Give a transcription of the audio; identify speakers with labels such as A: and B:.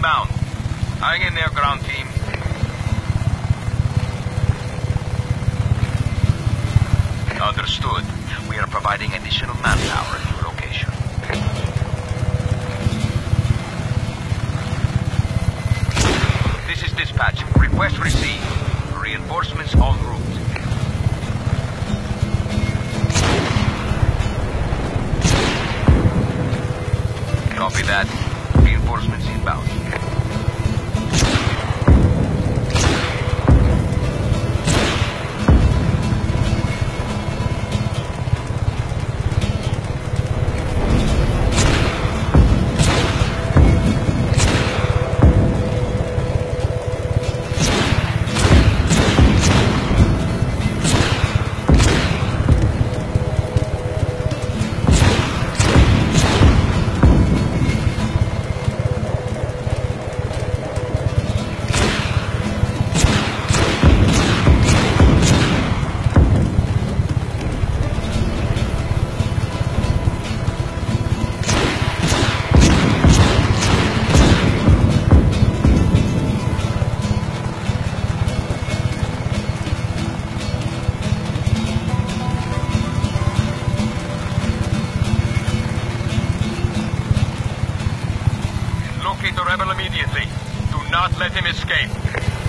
A: inbound. I am in there, ground team. Understood. We are providing additional manpower at your location. This is dispatch. Request received. Reinforcements en route. Copy that. Reinforcements inbound. Locate the rebel immediately. Do not let him escape.